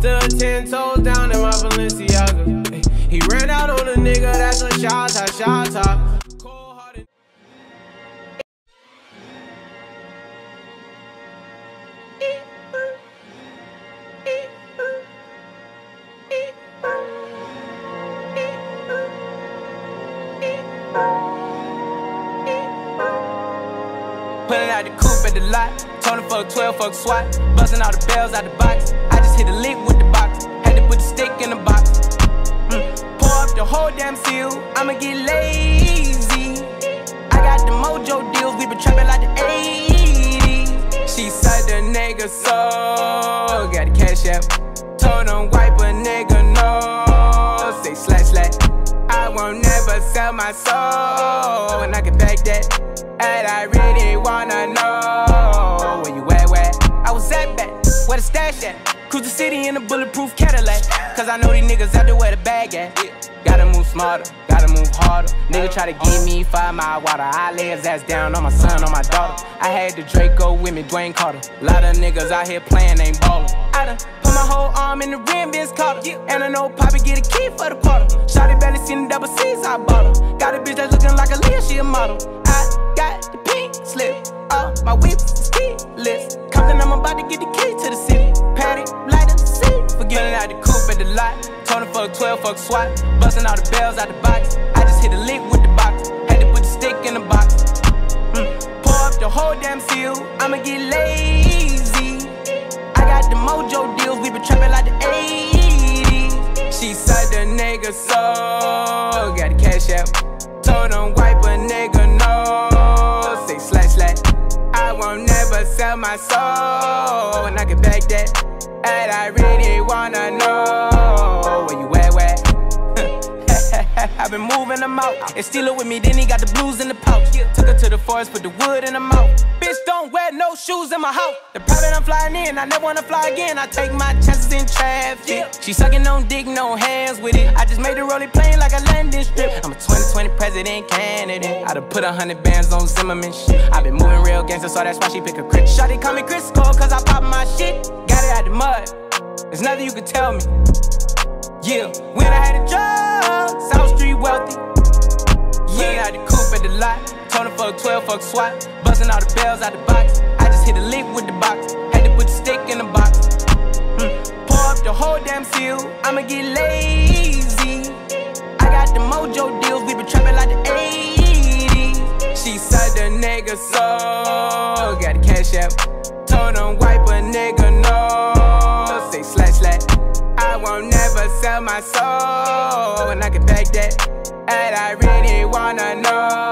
Still ten toes down in my Balenciaga. He ran out on a nigga, that's a shot, a shot, top. Pulling out the coupe at the lot. Told for a 12, fuck SWAT. Buzzing all the bells out the box. I just hit a lick with the stick in the box. Mm. Pour up the whole damn seal. I'ma get lazy. I got the mojo deals. We been trapping like the 80s. She said the nigga so. Got the cash app. Told him wipe a nigga no. Say slash slash. I won't never sell my soul. And I can back that. And I really wanna know where you at, where? I was at back, where the stash at? Cruise the city in a bulletproof Cadillac. Cause I know these niggas out there where the bag at. Gotta move smarter, gotta move harder. Nigga try to give me five mile water. I lay his ass down on my son, on my daughter. I had the Draco with me, Dwayne Carter. Lot of niggas out here playing, ain't ballin'. I done put my whole arm in the rim, Vince Carter. And I know Poppy get a key for the quarter. Shotty barely seen the double C's, I bought her. Got a bitch that's looking like a Leah, she a model. I got the out at the lot. Tony fuck 12, fuck SWAT. Busting all the bells out the box. I just hit a lick with the box. Had to put the stick in the box. Mm. Pour up the whole damn seal. I'ma get lazy. I got the mojo deals. We been trapping like the 80s. She said the nigga so. Got the cash app. Told him wipe a nigga no. Say slash slash. I won't never sell my soul. And I can back that. And I really wanna know where you at, where? I've been moving them out. And steal it with me, then he got the blues in the pouch. Took her to the forest, put the wood in her mouth. Bitch, don't wear no shoes in my house. The private I'm flying in, I never wanna fly again. I take my chances in traffic. She sucking on dick, no hands with it. I just made the rolling plane like a landing strip. I'm a 2020 president candidate. I done put a hundred bands on Zimmerman shit. i been moving real gangster, so that's why she pick a crit. Shotty call me Chris Cole, cause I pop my shit. Out the mud. There's nothing you can tell me. Yeah, when I had a job, South Street wealthy. Yeah, out the coupe at the lot. Tony fuck 12, fuck SWAT. Busting all the bells out the box. I just hit a lick with the box. Had to put the stick in the box. Mm. Pour up the whole damn seal. I'ma get lazy. I got the mojo deals. We been trapping like the 80s. She said the nigga so. Got the cash app. Told him wipe a nigga I won't never sell my soul And I can beg that And I really wanna know.